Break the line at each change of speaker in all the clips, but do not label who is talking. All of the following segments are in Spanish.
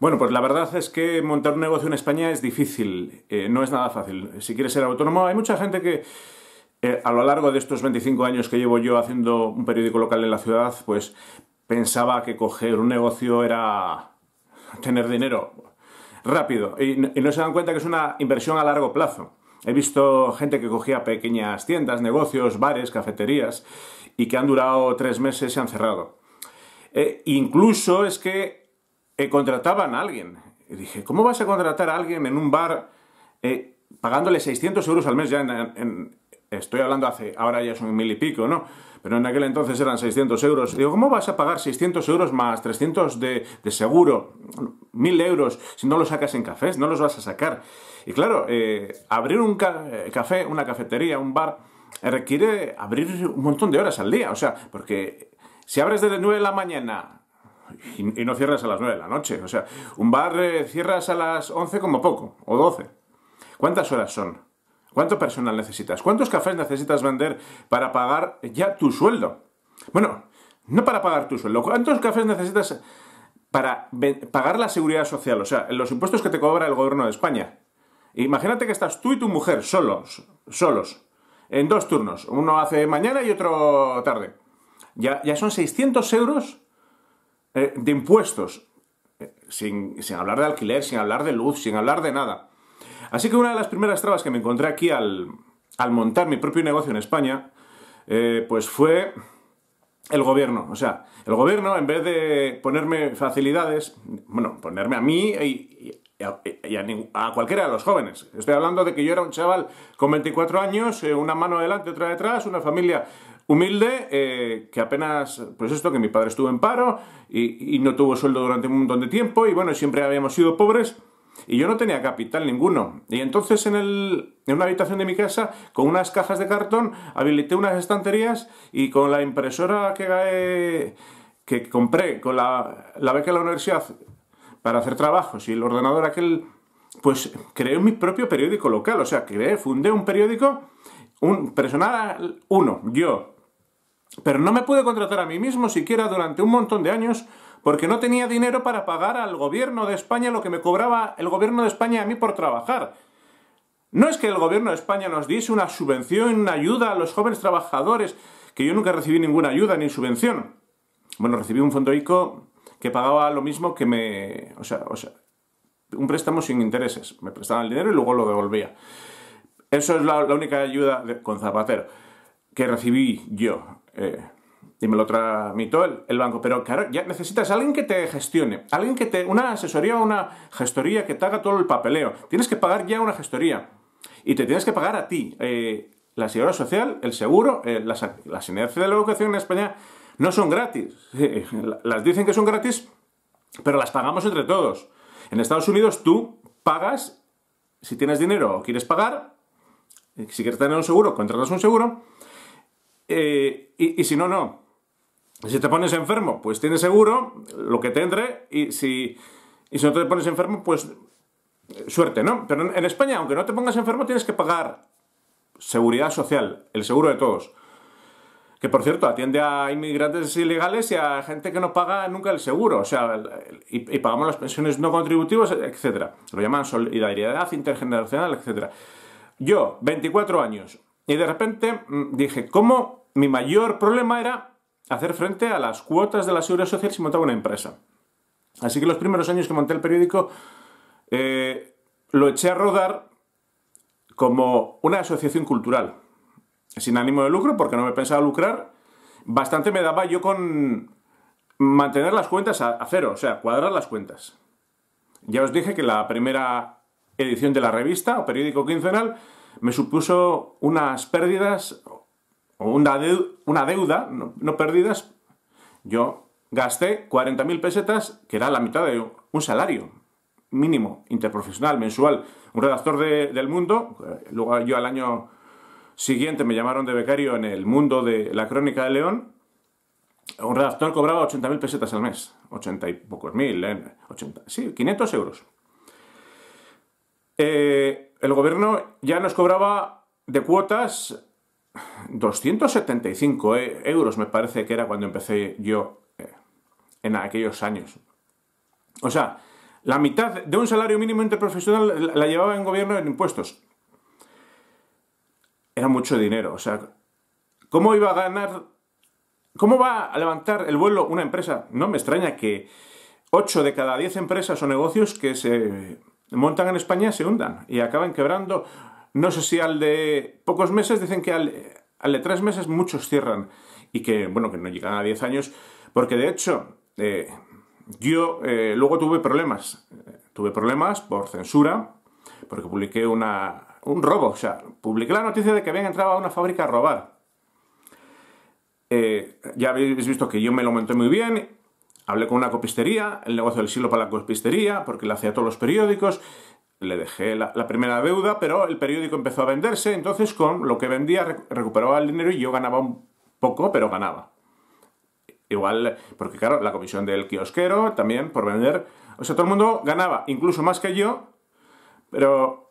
Bueno, pues la verdad es que montar un negocio en España es difícil, eh, no es nada fácil. Si quieres ser autónomo, hay mucha gente que eh, a lo largo de estos 25 años que llevo yo haciendo un periódico local en la ciudad, pues pensaba que coger un negocio era tener dinero rápido y, no se dan cuenta que es una inversión a largo plazo. He visto gente que cogía pequeñas tiendas, negocios, bares, cafeterías y que han durado tres meses y se han cerrado. Eh, incluso es que eh, contrataban a alguien. Y dije, ¿cómo vas a contratar a alguien en un bar eh, pagándole 600 euros al mes? Ya estoy hablando hace, ahora ya son mil y pico, ¿no? Pero en aquel entonces eran 600 euros. Digo, ¿cómo vas a pagar 600 euros más 300 de, seguro? Mil euros si no lo sacas en cafés, no los vas a sacar. Y claro, eh, abrir un café, una cafetería, un bar, requiere abrir un montón de horas al día. O sea, porque si abres desde 9 de la mañana y, no cierras a las 9 de la noche. O sea, un bar eh, cierras a las 11 como poco, o 12. ¿Cuántas horas son? ¿Cuánto personal necesitas? ¿Cuántos cafés necesitas vender para pagar ya tu sueldo? Bueno, no para pagar tu sueldo. ¿Cuántos cafés necesitas para pagar la seguridad social? O sea, los impuestos que te cobra el gobierno de España. Imagínate que estás tú y tu mujer solos, solos, en dos turnos. Uno hace mañana y otro tarde. Ya, ya son 600 euros eh, de impuestos, eh, sin, hablar de alquiler, sin hablar de luz, sin hablar de nada. Así que una de las primeras trabas que me encontré aquí al, montar mi propio negocio en España, eh, pues fue el gobierno. O sea, el gobierno, en vez de ponerme facilidades, bueno, ponerme a mí y, a, cualquiera de los jóvenes. Estoy hablando de que yo era un chaval con 24 años, una mano adelante, otra detrás, una familia humilde, eh, que apenas, pues esto, que mi padre estuvo en paro y, no tuvo sueldo durante un montón de tiempo y bueno, siempre habíamos sido pobres y yo no tenía capital ninguno. Y entonces en, el, en una habitación de mi casa, con unas cajas de cartón, habilité unas estanterías y con la impresora que, que compré, con la, la beca de la universidad para hacer trabajos y el ordenador aquel, pues creé mi propio periódico local, o sea, creé, fundé un periódico, un personal, uno, yo, pero no me pude contratar a mí mismo siquiera durante un montón de años porque no tenía dinero para pagar al gobierno de España lo que me cobraba el gobierno de España a mí por trabajar. No es que el gobierno de España nos diese una subvención, una ayuda a los jóvenes trabajadores, que yo nunca recibí ninguna ayuda ni subvención. Bueno, recibí un fondo ICO que pagaba lo mismo que me... O sea, o sea un préstamo sin intereses. Me prestaban el dinero y luego lo devolvía. Eso es la, única ayuda con Zapatero que recibí yo. Eh, y me lo tramitó el, banco. Pero claro, ya necesitas a alguien que te gestione, alguien que te. una asesoría o una gestoría que te haga todo el papeleo. Tienes que pagar ya una gestoría. Y te tienes que pagar a ti. Eh, la seguridad social, el seguro, eh, las, las de la educación en España no son gratis. las dicen que son gratis, pero las pagamos entre todos. En Estados Unidos tú pagas, si tienes dinero o quieres pagar, si quieres tener un seguro, contratas un seguro, eh, y, si no, no. Si te pones enfermo, pues tienes seguro, lo que te entre, y si, y si no te pones enfermo, pues suerte, ¿no? Pero en, España, aunque no te pongas enfermo, tienes que pagar seguridad social, el seguro de todos. Que por cierto, atiende a inmigrantes ilegales y a gente que no paga nunca el seguro, o sea, y, y pagamos las pensiones no contributivas, etc. Lo llaman solidaridad intergeneracional, etc. Yo, 24 años, y de repente mm, dije, ¿cómo mi mayor problema era hacer frente a las cuotas de la seguridad social si montaba una empresa. Así que los primeros años que monté el periódico eh, lo eché a rodar como una asociación cultural, sin ánimo de lucro, porque no me pensaba lucrar. Bastante me daba yo con mantener las cuentas a, a cero, o sea, cuadrar las cuentas. Ya os dije que la primera edición de la revista o periódico quincenal me supuso unas pérdidas una, deuda, no, perdidas, yo gasté 40.000 pesetas, que era la mitad de un salario mínimo interprofesional mensual. Un redactor de, del Mundo, eh, luego yo al año siguiente me llamaron de becario en el Mundo de la Crónica de León, un redactor cobraba 80.000 pesetas al mes, 80 y pocos mil, 80, eh, sí, 500 euros. Eh, el gobierno ya nos cobraba de cuotas 275 e, euros me parece que era cuando empecé yo eh, en aquellos años. O sea, La mitad de un salario mínimo interprofesional la llevaba en gobierno en impuestos. Era mucho dinero. O sea, ¿cómo iba a ganar? ¿Cómo va a levantar el vuelo una empresa? No me extraña que 8 de cada 10 empresas o negocios que se montan en España se hundan y acaban quebrando. No sé si al de pocos meses, dicen que al, de 3 meses muchos cierran y que, bueno, que no llegan a 10 años, porque de hecho, eh, yo eh, luego tuve problemas. Tuve problemas por censura, porque publiqué una, un robo. O sea, publiqué la noticia de que habían entrado a una fábrica a robar. Eh, ya habéis visto que yo me lo monté muy bien. Hablé con una copistería, el negocio del siglo para la copistería, porque le hacía todos los periódicos. Le dejé la, primera deuda, pero el periódico empezó a venderse. Entonces, con lo que vendía, recuperaba el dinero y yo ganaba un poco, pero ganaba. Igual, porque claro, la comisión del kiosquero también por vender. O sea, todo el mundo ganaba, incluso más que yo, pero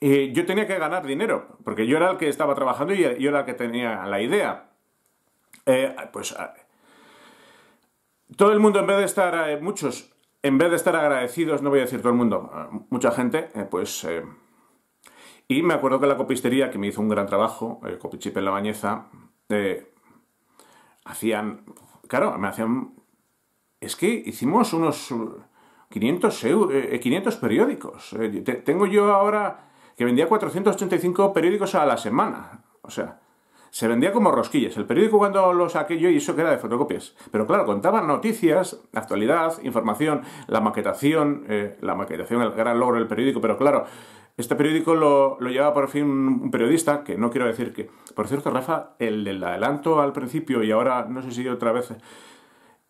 yo tenía que ganar dinero, porque yo era el que estaba trabajando y yo era el que tenía la idea. Eh, pues todo el mundo, en vez de estar, eh, muchos, en vez de estar agradecidos, no voy a decir todo el mundo, mucha gente, eh, pues. y me acuerdo que la copistería, que me hizo un gran trabajo, Copichip en la Bañeza, hacían claro, me hacían... Es que hicimos unos 500, 500 periódicos. Eh, tengo yo ahora que vendía 485 periódicos a la semana. O sea, se vendía como rosquillas. El periódico cuando lo saqué yo y eso que era de fotocopias. Pero claro, contaban noticias, actualidad, información, la maquetación, eh, la maquetación, el gran logro del periódico. Pero claro, este periódico lo, lo llevaba por fin un, periodista, que no quiero decir que... Por cierto, Rafa, el del adelanto al principio y ahora no sé si otra vez...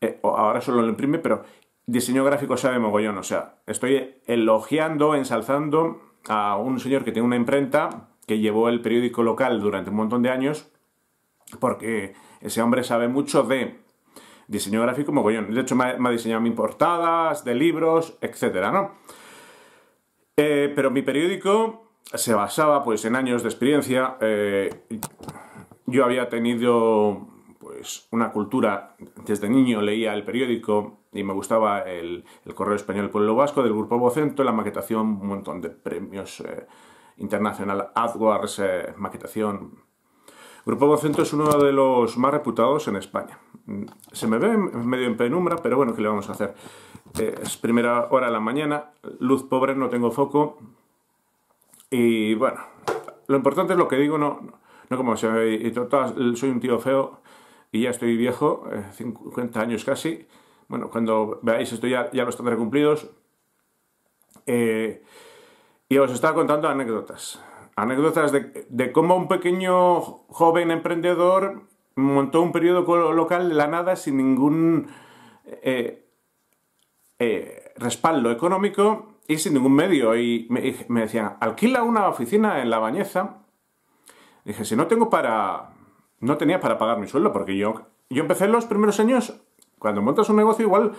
Eh, ahora solo lo imprime, pero diseño gráfico sabe mogollón. O sea, estoy elogiando, ensalzando a un señor que tiene una imprenta que llevó el periódico local durante un montón de años, porque ese hombre sabe mucho de diseño gráfico mogollón. De hecho, me ha, diseñado mis portadas de libros, etcétera, ¿no? Eh, pero mi periódico se basaba pues en años de experiencia. Eh, yo había tenido pues una cultura, desde niño leía el periódico y me gustaba el, Correo Español Pueblo Vasco del Grupo Vocento, la maquetación, un montón de premios eh, internacional, AdWords, maquetación. Grupo Vocento es uno de los más reputados en España. Se me ve medio en penumbra, pero bueno, ¿qué le vamos a hacer? es primera hora de la mañana, luz pobre, no tengo foco. Y bueno, lo importante es lo que digo, no, no como se ve. Soy un tío feo y ya estoy viejo, 50 eh, años casi. Bueno, cuando veáis esto ya, ya los tendré cumplidos. Eh, y os estaba contando anécdotas. Anécdotas de, de cómo un pequeño joven emprendedor montó un periódico local de la nada sin ningún eh, eh, respaldo económico y sin ningún medio. Y me, decían, alquila una oficina en La Bañeza. Dije, si no tengo para... No tenía para pagar mi sueldo, porque yo, yo empecé los primeros años, cuando montas un negocio igual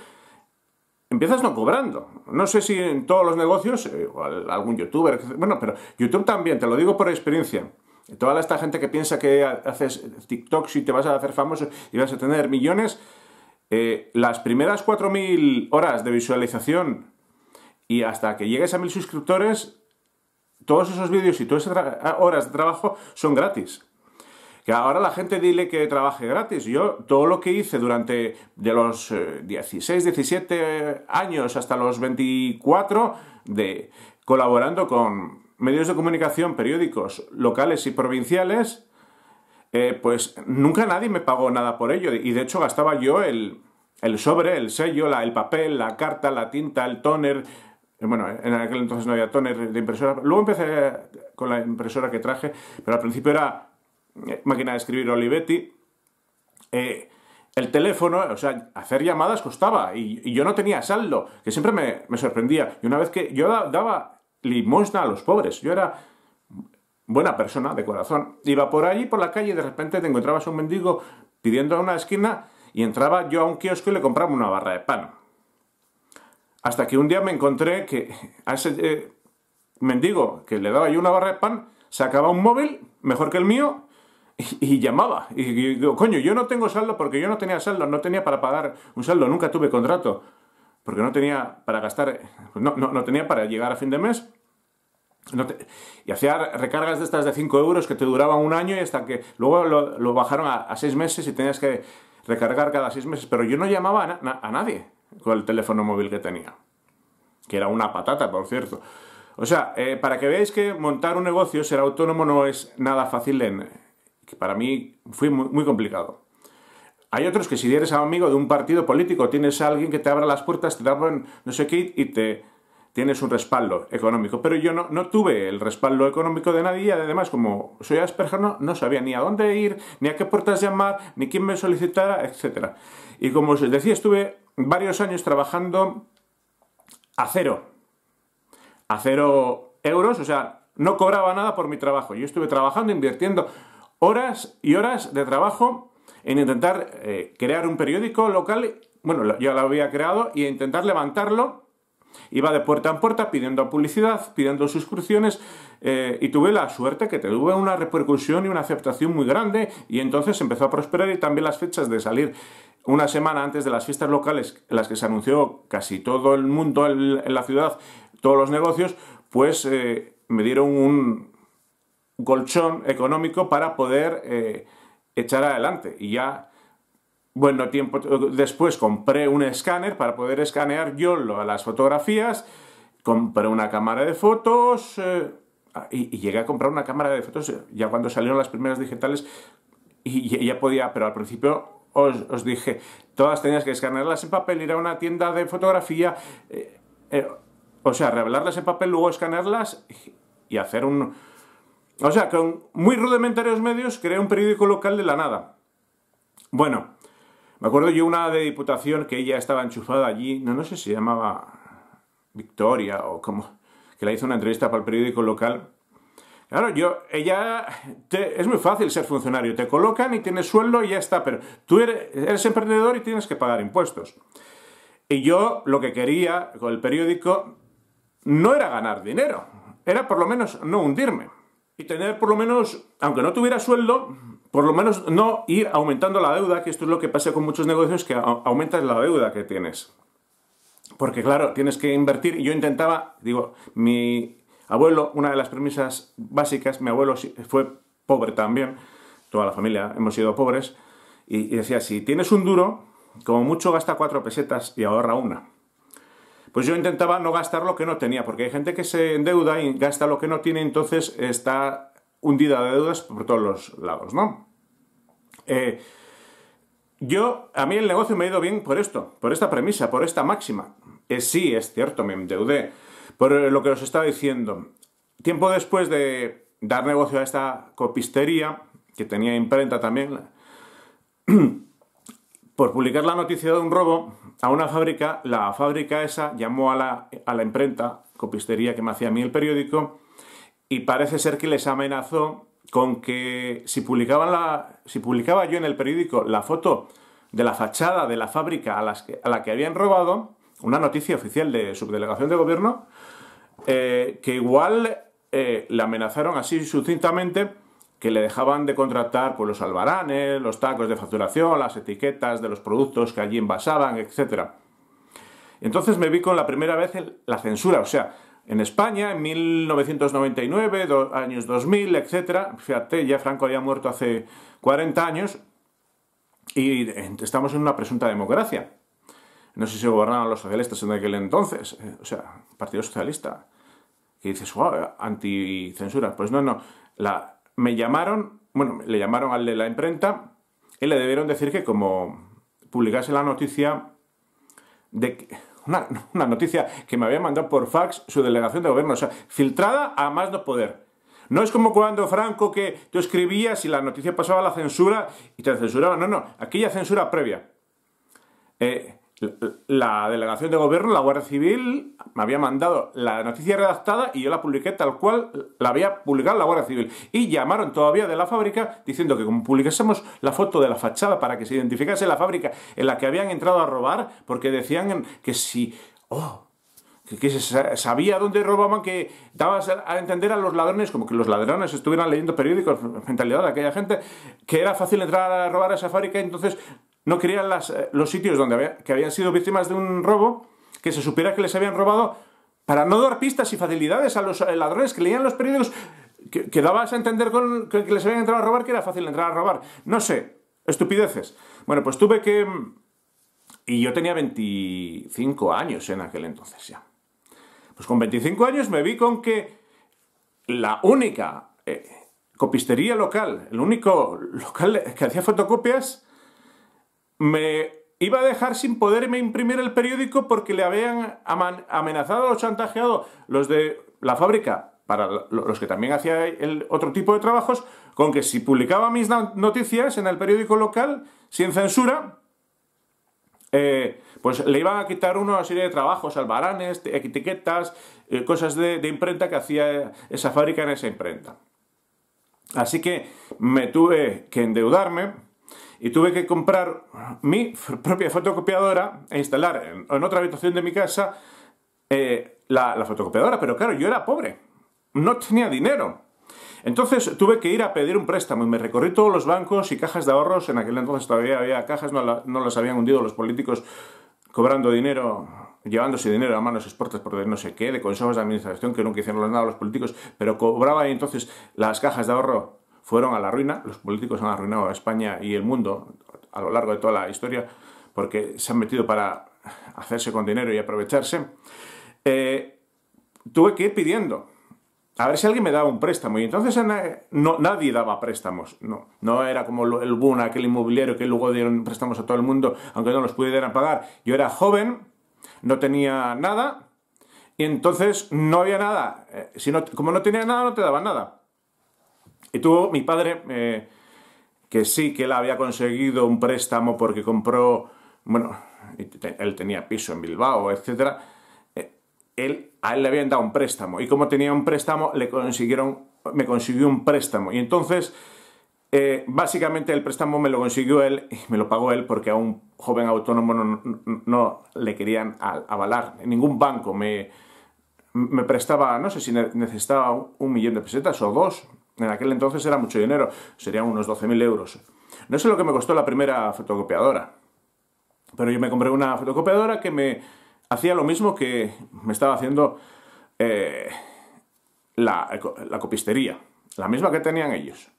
empiezas no cobrando. No sé si en todos los negocios, eh, algún youtuber, bueno, pero YouTube también, te lo digo por experiencia. Toda esta gente que piensa que haces TikTok y te vas a hacer famoso y vas a tener millones, eh, las primeras 4.000 horas de visualización y hasta que llegues a 1.000 suscriptores, todos esos vídeos y todas esas horas de trabajo son gratis. Que ahora la gente dile que trabaje gratis. Yo todo lo que hice durante de los 16, eh, 17 años hasta los 24 de colaborando con medios de comunicación, periódicos locales y provinciales, eh, pues nunca nadie me pagó nada por ello. Y de hecho gastaba yo el, sobre, el sello, la, el papel, la carta, la tinta, el toner. Eh, bueno, en aquel entonces no había toner de impresora. Luego empecé con la impresora que traje, pero al principio era máquina de escribir Olivetti. el teléfono, o sea, hacer llamadas costaba y, yo no tenía saldo, que siempre me, me, sorprendía. Y una vez que yo daba limosna a los pobres, yo era buena persona, de corazón. Iba por allí, por la calle, y de repente te encontrabas un mendigo pidiendo a una esquina y entraba yo a un kiosco y le compraba una barra de pan. Hasta que un día me encontré que a ese eh, mendigo que le daba yo una barra de pan, sacaba un móvil mejor que el mío y, llamaba. Y, digo, coño, yo no tengo saldo porque yo no tenía saldo, no tenía para pagar un saldo, nunca tuve contrato. porque no tenía para gastar, pues no, no, tenía para llegar a fin de mes. y hacía recargas de estas de 5 euros que te duraban un año y hasta que luego lo, bajaron a, 6 meses y tenías que recargar cada 6 meses. Pero yo no llamaba a, nadie con el teléfono móvil que tenía, que era una patata, por cierto. O sea, eh, para que veáis que montar un negocio, ser autónomo no es nada fácil en, que para mí fue muy complicado. Hay otros que si eres amigo de un partido político, tienes a alguien que te abra las puertas, te da no sé qué y te tienes un respaldo económico. Pero yo no, no tuve el respaldo económico de nadie y además como soy Asperger no, sabía ni a dónde ir, ni a qué puertas llamar, ni quién me solicitara, etc. Y como os decía, estuve varios años trabajando a cero. A cero euros, o sea, no cobraba nada por mi trabajo. Yo estuve trabajando, invirtiendo horas y horas de trabajo en intentar eh, crear un periódico local, bueno, ya lo había creado, y intentar levantarlo. Iba de puerta en puerta pidiendo publicidad, pidiendo suscripciones eh, y tuve la suerte que tuve una repercusión y una aceptación muy grande y entonces empezó a prosperar y también las fechas de salir una semana antes de las fiestas locales en las que se anunció casi todo el mundo en, la ciudad, todos los negocios, pues eh, me dieron un colchón económico para poder echar adelante. Y ya, bueno, tiempo después compré un escáner para poder escanear yo las fotografías, compré una cámara de fotos eh, y, llegué a comprar una cámara de fotos ya cuando salieron las primeras digitales y, ya podía, pero al principio os, dije, todas tenías que escanearlas en papel, ir a una tienda de fotografía, eh, eh, o sea, revelarlas en papel, luego escanearlas y hacer un, o sea, con muy rudimentarios medios creé un periódico local de la nada. Bueno, me acuerdo yo una de Diputación que ella estaba enchufada allí, no, no sé si se llamaba Victoria o como, que la hizo una entrevista para el periódico local. Claro, yo, ella, es muy fácil ser funcionario, te colocan y tienes sueldo y ya está, pero tú eres, eres emprendedor y tienes que pagar impuestos. Y yo lo que quería con el periódico no era ganar dinero, era por lo menos no hundirme y tener por lo menos, aunque no tuviera sueldo, por lo menos no ir aumentando la deuda, que esto es lo que pasa con muchos negocios, que aumentas la deuda que tienes. Porque claro, tienes que invertir. Yo intentaba, digo, mi abuelo, una de las premisas básicas, mi abuelo fue pobre también, toda la familia hemos sido pobres, y, decía, si tienes un duro, como mucho gasta cuatro pesetas y ahorra una. Pues yo intentaba no gastar lo que no tenía, porque hay gente que se endeuda y gasta lo que no tiene, entonces está hundida de deudas por todos los lados, ¿no? Eh, yo, a mí el negocio me ha ido bien por esto, por esta premisa, por esta máxima. Eh, sí, es cierto, me endeudé. Por lo que os estaba diciendo. Tiempo después de dar negocio a esta copistería, que tenía imprenta también, por publicar la noticia de un robo a una fábrica, la fábrica esa llamó a la, a la imprenta, copistería que me hacía a mí el periódico, y parece ser que les amenazó con que si, publicaban la, si publicaba yo en el periódico la foto de la fachada de la fábrica a, las a la que habían robado, una noticia oficial de subdelegación de gobierno, eh, que igual eh, le amenazaron así sucintamente que le dejaban de contratar por los albaranes, los tacos de facturación, las etiquetas de los productos que allí envasaban, etc. Entonces me vi con la primera vez la censura, o sea, en España, en 1999, años 2000, etc. Fíjate, ya Franco había muerto hace 40 años y estamos en una presunta democracia. No sé si gobernaban los socialistas en aquel entonces, eh, o sea, Partido Socialista. Y dices, wow, anticensura. Pues no, no. Me llamaron, bueno, le llamaron al de la imprenta y le debieron decir que como publicase la noticia de una, una, noticia que me había mandado por fax su delegación de gobierno, o sea, filtrada a más no poder. No es como cuando Franco que tú escribías y la noticia pasaba a la censura y te censuraban, no, no, aquella censura previa. Eh, la delegación de gobierno, la Guardia Civil, me había mandado la noticia redactada y yo la publiqué tal cual la había publicado la Guardia Civil. Y llamaron todavía de la fábrica diciendo que como publicásemos la foto de la fachada para que se identificase la fábrica en la que habían entrado a robar, porque decían que si... Oh, que, se sabía dónde robaban, que dabas a entender a los ladrones, como que los ladrones estuvieran leyendo periódicos, mentalidad de aquella gente, que era fácil entrar a robar a esa fábrica, entonces no querían eh, los sitios donde que habían sido víctimas de un robo que se supiera que les habían robado para no dar pistas y facilidades a los ladrones que leían los periódicos, que, dabas a entender que, les habían entrado a robar que era fácil entrar a robar. No sé, estupideces. Bueno, pues tuve que... Y yo tenía 25 años en aquel entonces ya. Pues con 25 años me vi con que la única eh, copistería local, el único local que hacía fotocopias, me iba a dejar sin poderme imprimir el periódico porque le habían amenazado o chantajeado los de la fábrica, para los que también hacía el otro tipo de trabajos, con que si publicaba mis noticias en el periódico local, sin censura, eh, pues le iban a quitar una serie de trabajos, albaranes, etiquetas, eh, cosas de, de imprenta que hacía esa fábrica en esa imprenta. Así que me tuve que endeudarme y tuve que comprar mi propia fotocopiadora e instalar en, otra habitación de mi casa eh, la, fotocopiadora. Pero claro, yo era pobre, no tenía dinero. Entonces tuve que ir a pedir un préstamo y me recorrí todos los bancos y cajas de ahorros. En aquel entonces todavía había cajas, no, no las habían hundido los políticos cobrando dinero, llevándose dinero a manos exportas por no sé qué, de consejos de administración que nunca hicieron nada los políticos, pero cobraba entonces las cajas de ahorro fueron a la ruina, los políticos han arruinado a España y el mundo a lo largo de toda la historia porque se han metido para hacerse con dinero y aprovecharse, eh, tuve que ir pidiendo a ver si alguien me daba un préstamo. Y entonces no, nadie daba préstamos. No, no era como el boom, aquel inmobiliario que luego dieron préstamos a todo el mundo, aunque no los pudieran pagar. Yo era joven, no tenía nada, y entonces no había nada. Eh, si como no tenía nada, no te daba nada. Y tuvo mi padre, eh, que sí que él había conseguido un préstamo porque compró, bueno, él tenía piso en Bilbao, etc. Eh, él, a él le habían dado un préstamo y como tenía un préstamo, le consiguieron, me consiguió un préstamo. Y entonces, eh, básicamente el préstamo me lo consiguió él y me lo pagó él porque a un joven autónomo no, le querían avalar. Ningún banco me, me prestaba, no sé si necesitaba un millón de pesetas o dos, en aquel entonces era mucho dinero, serían unos 12.000 euros. No sé lo que me costó la primera fotocopiadora, pero yo me compré una fotocopiadora que me hacía lo mismo que me estaba haciendo eh, la, copistería, la misma que tenían ellos.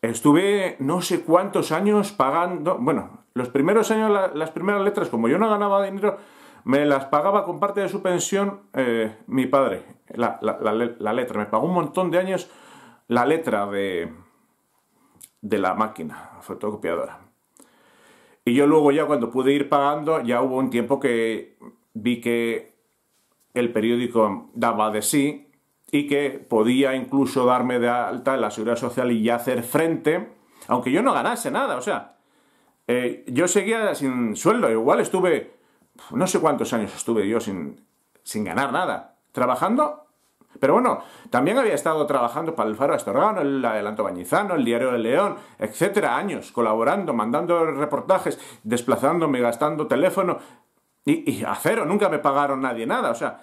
Estuve no sé cuántos años pagando, bueno, los primeros años, las primeras letras, como yo no ganaba dinero, me las pagaba con parte de su pensión eh, mi padre, la, la, letra. Me pagó un montón de años la letra de, de la máquina fotocopiadora. Y yo luego ya cuando pude ir pagando, ya hubo un tiempo que vi que el periódico daba de sí y que podía incluso darme de alta en la seguridad social y ya hacer frente, aunque yo no ganase nada, o sea, eh, yo seguía sin sueldo, igual estuve, no sé cuántos años estuve yo sin, sin ganar nada, trabajando pero bueno, también había estado trabajando para el Faro Astorgano, el Adelanto Bañizano, el Diario del León, etcétera, años, colaborando, mandando reportajes, desplazándome, gastando teléfono. Y, a cero, nunca me pagaron nadie nada, o sea,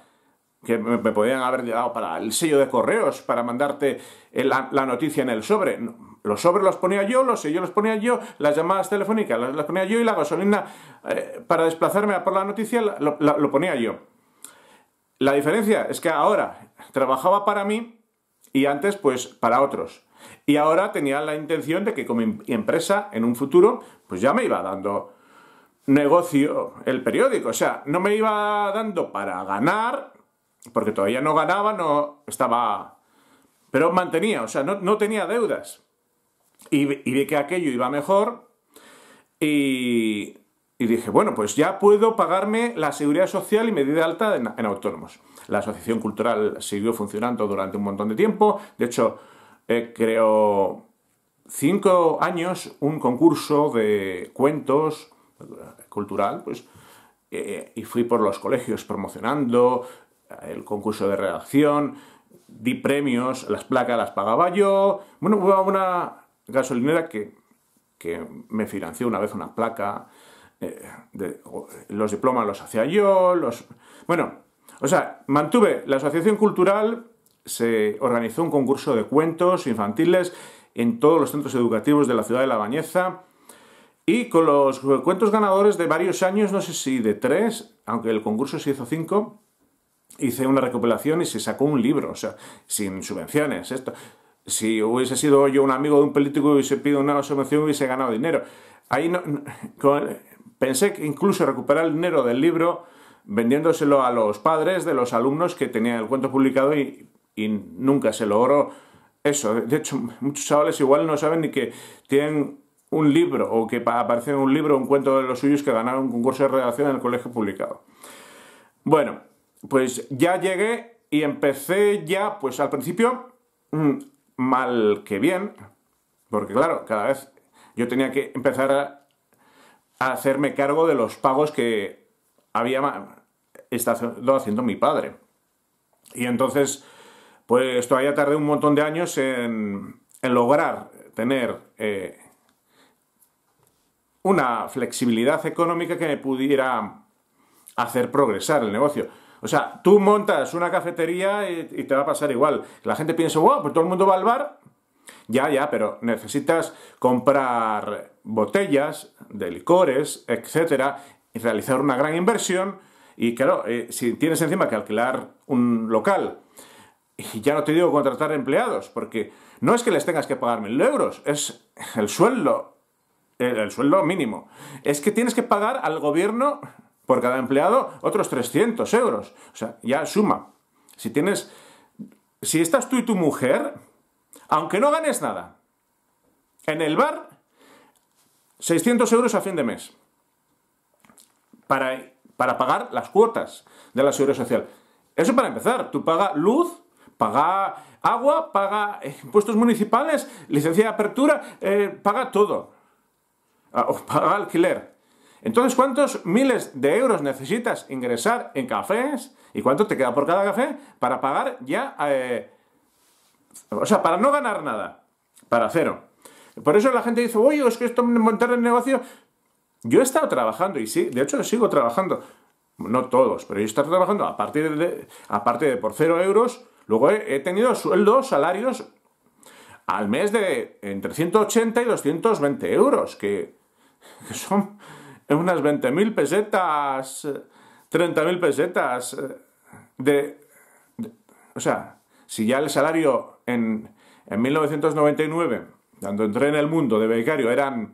que me, podían haber dado para el sello de correos, para mandarte la, noticia en el sobre. Los sobres los ponía yo, los sellos los ponía yo, las llamadas telefónicas las, ponía yo y la gasolina eh, para desplazarme a por la noticia lo ponía yo. La diferencia es que ahora trabajaba para mí y antes pues para otros. Y ahora tenía la intención de que como em-, empresa en un futuro pues ya me iba dando negocio el periódico. O sea, no me iba dando para ganar, porque todavía no ganaba, no estaba... Pero mantenía, o sea, no, tenía deudas. Y, y vi que aquello iba mejor y, y dije, bueno, pues ya puedo pagarme la seguridad social y me di alta en, autónomos. La asociación cultural siguió funcionando durante un montón de tiempo. De hecho, eh, creó cinco años un concurso de cuentos cultural, pues, eh, y fui por los colegios promocionando el concurso de redacción, di premios, las placas las pagaba yo. Bueno, hubo una gasolinera que, que me financió una vez una placa eh, los diplomas los hacía yo, los... Bueno, o sea, mantuve la asociación cultural, se organizó un concurso de cuentos infantiles en todos los centros educativos de la ciudad de La Bañeza Y con los cuentos ganadores de varios años, no sé si de tres, aunque el concurso se hizo cinco, hice una recopilación y se sacó un libro, o sea, sin subvenciones. Esto. Si hubiese sido yo un amigo de un político y hubiese pedido una subvención, hubiese ganado dinero. Ahí no, pensé que incluso recuperar el dinero del libro vendiéndoselo a los padres de los alumnos que tenían el cuento publicado y, y nunca se logró eso. De hecho, muchos chavales igual no saben ni que tienen un libro o que aparece en un libro un cuento de los suyos que ganaron un concurso de redacción en el colegio publicado. Bueno, pues ya llegué y empecé ya, pues al principio, mm, mal que bien, porque claro, cada vez yo tenía que empezar a, hacerme cargo de los pagos que había estado haciendo mi padre. Y entonces, pues todavía tardé un montón de años en, lograr tener eh, una flexibilidad económica que me pudiera hacer progresar el negocio. O sea, tú montas una cafetería y, te va a pasar igual. La gente piensa, wow, pues todo el mundo va al bar. Ya, ya, pero necesitas comprar botellas de licores, etcétera, y realizar una gran inversión. Y claro, eh, si tienes encima que alquilar un local, y ya no te digo contratar empleados, porque no es que les tengas que pagar mil euros, es el sueldo el, sueldo mínimo. Es que tienes que pagar al gobierno por cada empleado otros 300 euros. O sea, ya suma. Si tienes... Si estás tú y tu mujer, aunque no ganes nada, en el bar, 600 euros a fin de mes. Para, para pagar las cuotas de la seguridad social. Eso para empezar. Tú pagas luz, paga agua, paga impuestos municipales, licencia de apertura, eh, paga todo. Ah, o paga alquiler. Entonces, ¿cuántos miles de euros necesitas ingresar en cafés? ¿Y cuánto te queda por cada café para pagar ya... Eh, o sea, para no ganar nada. Para cero. Por eso la gente dice, oye, es que esto montar el negocio... Yo he estado trabajando, y sí, de hecho sigo trabajando. No todos, pero yo he estado trabajando a partir de, aparte de por cero euros. Luego he tenido sueldos, salarios al mes de entre 180 y 220 euros, que que son unas 20.000 pesetas, 30.000 pesetas eh, de, O sea, si ya el salario en, en 1999, cuando entré en el mundo de becario, eran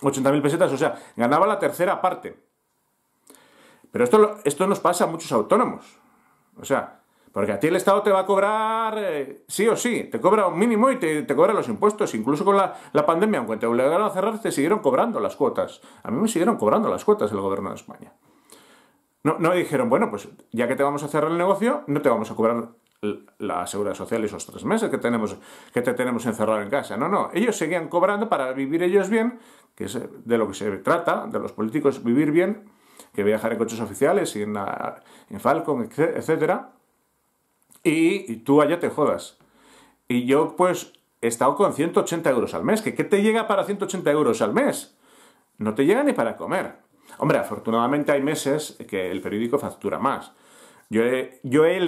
80.000 pesetas, o sea, ganaba la tercera parte. Pero esto, esto nos pasa a muchos autónomos. O sea, porque a ti el Estado te va a cobrar eh, sí o sí, te cobra un mínimo y te, te cobra los impuestos. Incluso con la, pandemia, aunque te obligaron a cerrar, te siguieron cobrando las cuotas. A mí me siguieron cobrando las cuotas el gobierno de España. No, no dijeron, bueno, pues ya que te vamos a cerrar el negocio, no te vamos a cobrar la seguridad social esos tres meses que, tenemos, que te tenemos encerrado en casa. No, no, ellos seguían cobrando para vivir ellos bien, que es de lo que se trata, de los políticos vivir bien, que viajar en coches oficiales y en, en Falcon, etcétera y, tú allá te jodas. Y yo pues he estado con 180 euros al mes. ¿Qué, ¿Qué te llega para 180 euros al mes? No te llega ni para comer. Hombre, afortunadamente hay meses que el periódico factura más. Yo he, yo he,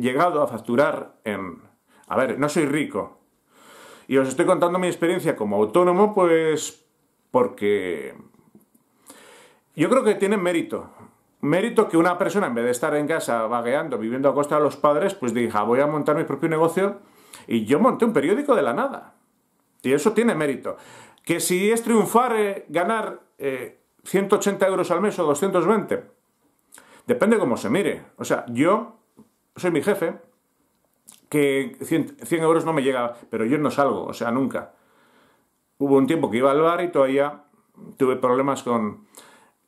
llegado a facturar en... A ver, no soy rico. Y os estoy contando mi experiencia como autónomo, pues porque yo creo que tiene mérito mérito que una persona, en vez de estar en casa vagueando, viviendo a costa de los padres, pues diga, voy a montar mi propio negocio y yo monté un periódico de la nada. Y eso tiene mérito. Que si es triunfar, eh, ganar 180 eh, euros al mes o 220, depende cómo se mire. O sea, yo soy mi jefe, que 100, 100 euros no me llega, pero yo no salgo, o sea, nunca. Hubo un tiempo que iba al bar y todavía tuve problemas con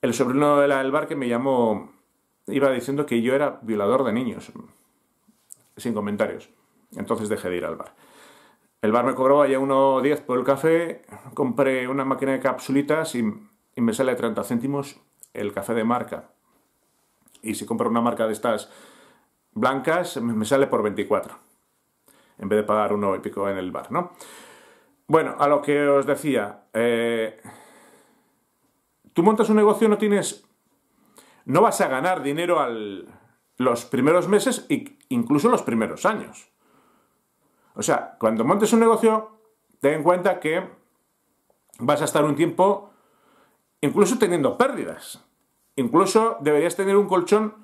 el sobrino del bar que me llamó, iba diciendo que yo era violador de niños, sin comentarios. Entonces dejé de ir al bar. El bar me cobraba ya 1,10 por el café, compré una máquina de capsulitas y, me sale 30 céntimos el café de marca. Y si compro una marca de estas blancas, me sale por 24, en vez de pagar uno y pico en el bar, ¿no? Bueno, a lo que os decía, eh, Tú montas un negocio, no tienes. No vas a ganar dinero al, los primeros meses e incluso los primeros años. O sea, cuando montes un negocio, ten en cuenta que vas a estar un tiempo incluso teniendo pérdidas. Incluso deberías tener un colchón.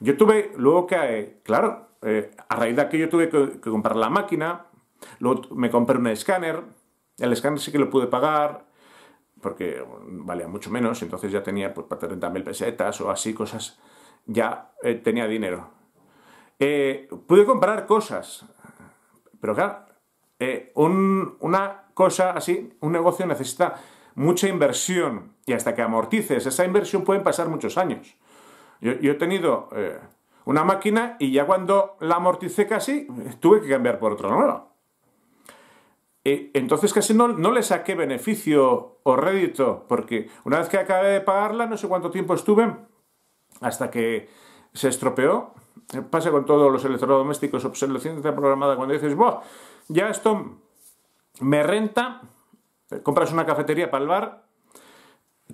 Yo tuve, luego que, eh, claro, eh, a raíz de aquello tuve que, comprar la máquina, luego me compré un escáner, el escáner sí que lo pude pagar, porque valía mucho menos, entonces ya tenía pues para 30.000 pesetas o así, cosas, ya eh, tenía dinero. pude comprar cosas, pero claro, una cosa así, un negocio necesita mucha inversión y hasta que amortices esa inversión pueden pasar muchos años. Yo, he tenido eh, una máquina y ya cuando la amorticé casi tuve que cambiar por otra nueva. entonces casi no, no, le saqué beneficio o rédito porque una vez que acabé de pagarla no sé cuánto tiempo estuve hasta que se estropeó. Pasa con todos los electrodomésticos, obsolescencia programada, cuando dices, ya esto me renta, compras una cafetería para el bar,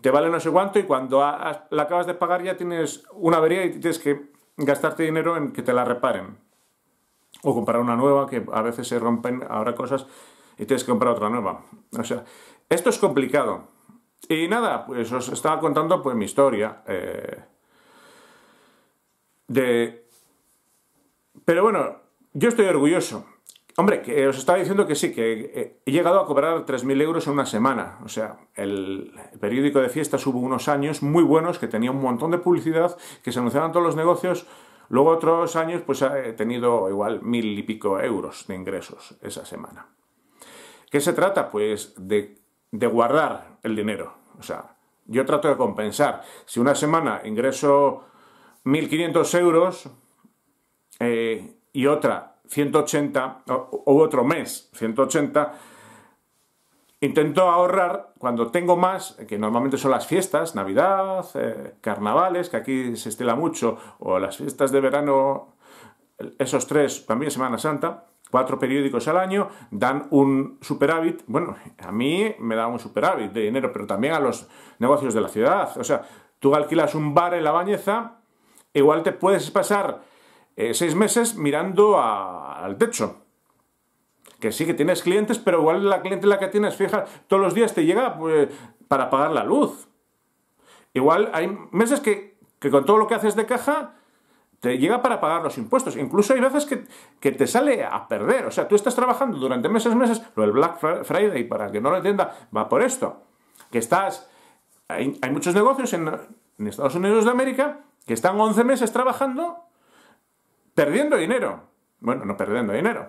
te vale no sé cuánto y cuando la acabas de pagar ya tienes una avería y tienes que gastarte dinero en que te la reparen. O comprar una nueva, que a veces se rompen ahora cosas y tienes que comprar otra nueva. O sea, esto es complicado. Y nada, pues os estaba contando pues mi historia. Eh, de... Pero bueno, yo estoy orgulloso. Hombre, que os estaba diciendo que sí, que eh, he llegado a cobrar 3.000 euros en una semana. O sea, el, periódico de fiestas hubo unos años muy buenos que tenía un montón de publicidad, que se anunciaban todos los negocios. Luego otros años, pues he tenido igual mil y pico euros de ingresos esa semana. ¿Qué se trata? Pues de, guardar el dinero. O sea, yo trato de compensar. Si una semana ingreso 1.500 euros eh, y otra 180, o, otro mes 180, intento ahorrar cuando tengo más, que normalmente son las fiestas, Navidad, eh, carnavales, que aquí se estila mucho, o las fiestas de verano, esos tres, también Semana Santa, cuatro periódicos al año, dan un superávit, bueno, a mí me da un superávit de dinero, pero también a los negocios de la ciudad. O sea, tú alquilas un bar en la bañeza, igual te puedes pasar eh, seis meses mirando al techo. Que sí que tienes clientes, pero igual la clientela que tienes fija todos los días te llega pues, para pagar la luz. Igual hay meses que, con todo lo que haces de caja te llega para pagar los impuestos. Incluso hay veces que, te sale a perder. O sea, tú estás trabajando durante meses, meses, lo del Black Friday, para que no lo entienda, va por esto. Que estás... Hay, muchos negocios en, en Estados Unidos de América que están 11 meses trabajando perdiendo dinero. Bueno, no perdiendo dinero.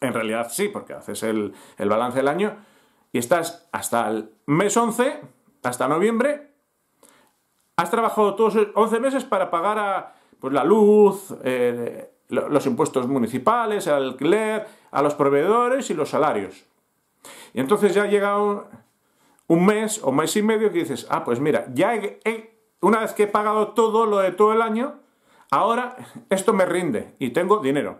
En realidad sí, porque haces el, balance del año y estás hasta el mes 11, hasta noviembre, has trabajado todos 11 meses para pagar a, pues, la luz, eh, los impuestos municipales, el alquiler, a los proveedores y los salarios. Y entonces ya llega un, un mes o mes y medio que dices, ah, pues mira, ya una vez que he pagado todo lo de todo el año, Ahora esto me rinde y tengo dinero.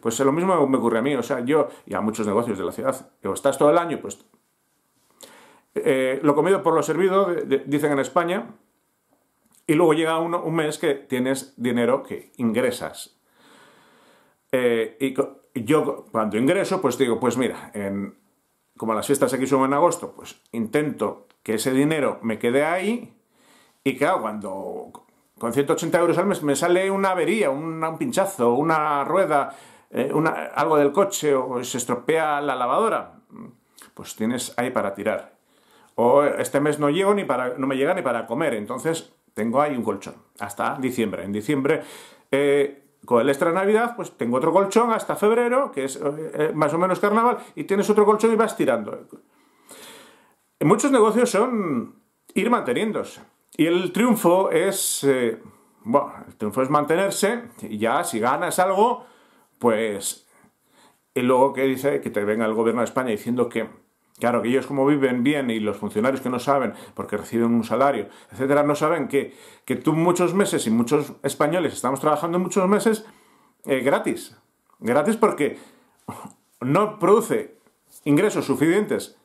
Pues lo mismo me ocurre a mí, o sea, yo y a muchos negocios de la ciudad. Estás todo el año, pues eh, lo comido por lo servido, dicen en España, y luego llega un mes que tienes dinero que ingresas. Eh, y yo cuando ingreso, pues digo, pues mira, como las fiestas aquí son en agosto, pues intento que ese dinero me quede ahí y claro, cuando con 180 euros al mes me sale una avería, un, pinchazo, una rueda, eh, algo del coche o se estropea la lavadora, pues tienes ahí para tirar. O este mes no llego ni para, no me llega ni para comer, entonces tengo ahí un colchón hasta diciembre. En diciembre, eh, con el extra Navidad, pues tengo otro colchón hasta febrero, que es eh, más o menos carnaval, y tienes otro colchón y vas tirando. Muchos negocios son ir manteniéndose. Y el triunfo es, eh, bueno, el triunfo es mantenerse y ya si ganas algo, pues, y luego que dice que te venga el gobierno de España diciendo que, claro, que ellos como viven bien y los funcionarios que no saben, porque reciben un salario, etcétera, no saben que, que tú muchos meses y muchos españoles estamos trabajando muchos meses eh, gratis. Gratis porque no produce ingresos suficientes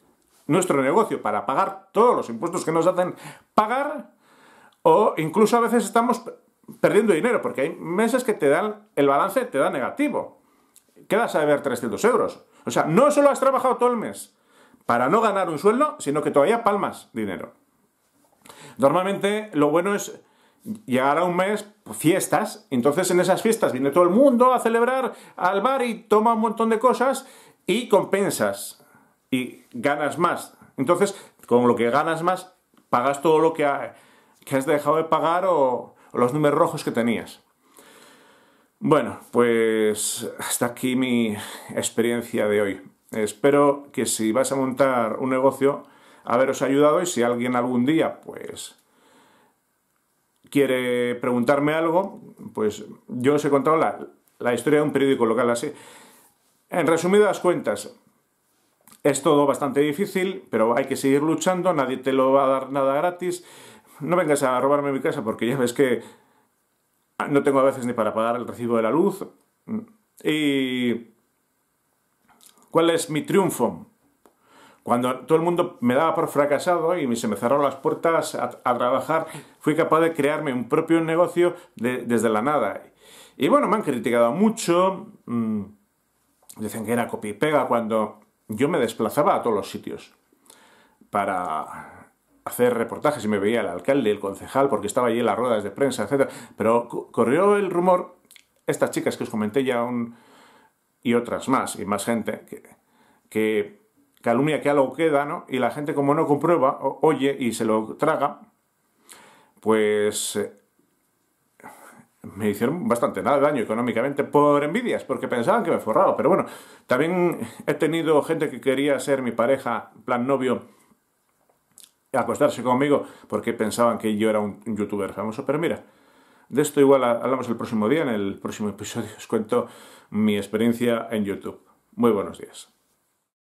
nuestro negocio para pagar todos los impuestos que nos hacen pagar o incluso a veces estamos perdiendo dinero, porque hay meses que te dan, el balance te da negativo. Quedas a deber 300 euros. O sea, no solo has trabajado todo el mes para no ganar un sueldo, sino que todavía palmas dinero. Normalmente lo bueno es llegar a un mes, fiestas, entonces en esas fiestas viene todo el mundo a celebrar al bar y toma un montón de cosas y compensas y ganas más. Entonces, con lo que ganas más, pagas todo lo que, has dejado de pagar o los números rojos que tenías. Bueno, pues hasta aquí mi experiencia de hoy. Espero que si vas a montar un negocio, haberos ayudado y si alguien algún día, pues quiere preguntarme algo, pues yo os he contado la, la historia de un periódico local así. En resumidas cuentas, es todo bastante difícil, pero hay que seguir luchando, nadie te lo va a dar nada gratis. No vengas a robarme mi casa porque ya ves que no tengo a veces ni para pagar el recibo de la luz. ¿Y cuál es mi triunfo? Cuando todo el mundo me daba por fracasado y se me cerraron las puertas a, trabajar, fui capaz de crearme un propio negocio desde la nada. Y bueno, me han criticado mucho. Mm, dicen que era copia y pega cuando yo me desplazaba a todos los sitios para hacer reportajes y me veía el alcalde, el concejal, porque estaba allí en las ruedas de prensa, etc. Pero corrió el rumor, estas chicas que os comenté ya y otras más, y más gente, que, calumnia que algo queda, ¿no? Y la gente como no comprueba, oye y se lo traga, pues eh, me hicieron bastante nada daño económicamente por envidias, porque pensaban que me forraba. Pero bueno, también he tenido gente que quería ser mi pareja, plan novio, acostarse conmigo porque pensaban que yo era un youtuber famoso. Pero mira, de esto igual hablamos el próximo día, en el próximo episodio os cuento mi experiencia en YouTube. Muy buenos días.